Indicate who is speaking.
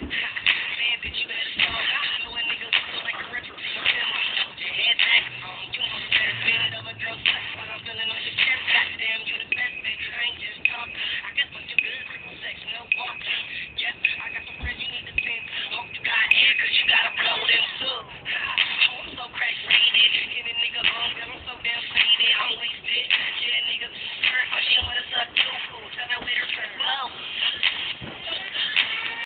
Speaker 1: Yeah.